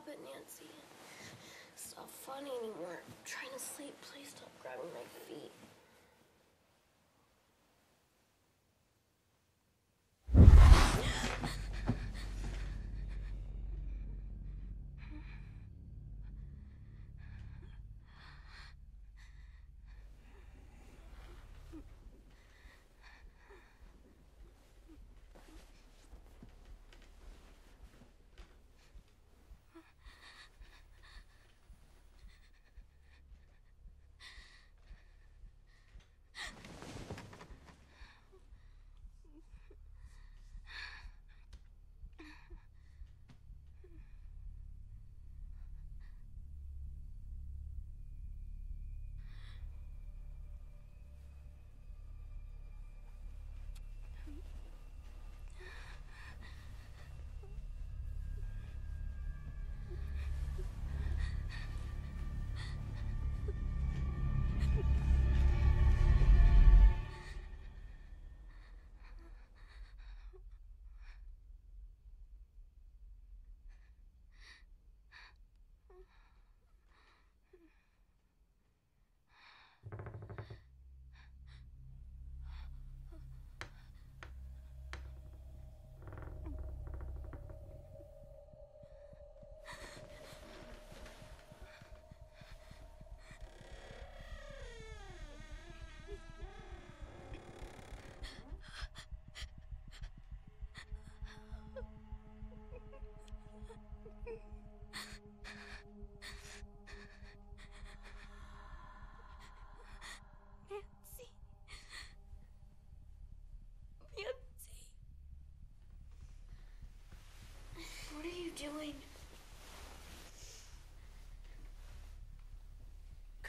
Stop it, Nancy. It's not funny anymore. I'm trying to sleep. Please stop grabbing my feet.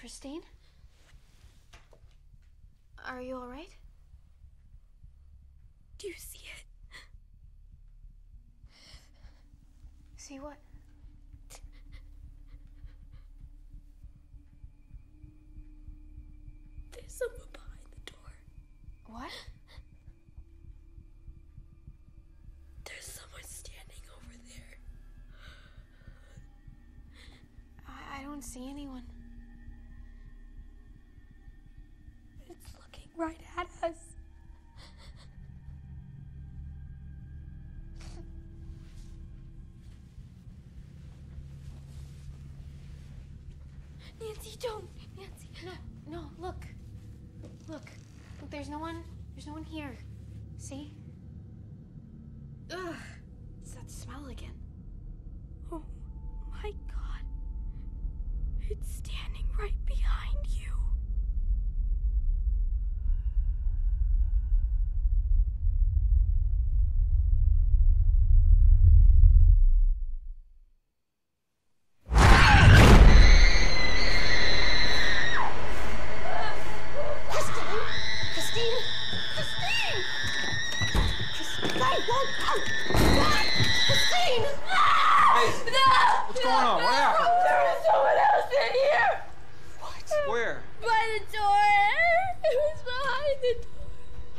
Christine? Are you alright? Do you see it? See what? There's someone behind the door. What? There's someone standing over there. I, I don't see anyone. Nancy, don't. Nancy. No, no, look. Look. Look, there's no one. There's no one here. See? Ugh. It's that smell again.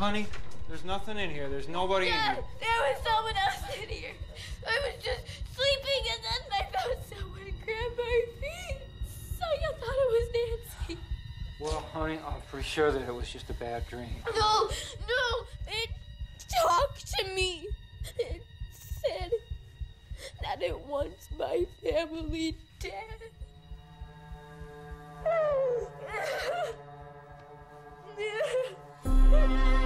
Honey, there's nothing in here. There's nobody in here. there was someone else in here. I was just sleeping and then someone my feet. So I thought it was Nancy. Well, honey, I'm pretty sure that it was just a bad dream. No, no, it talk to me. It said that it wants my family dead.